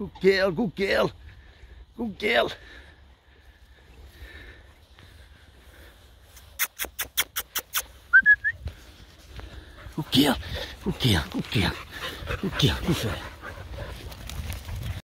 Coquel, coquel, coquel. Coquel, coquel, coquel, coquel, coquel.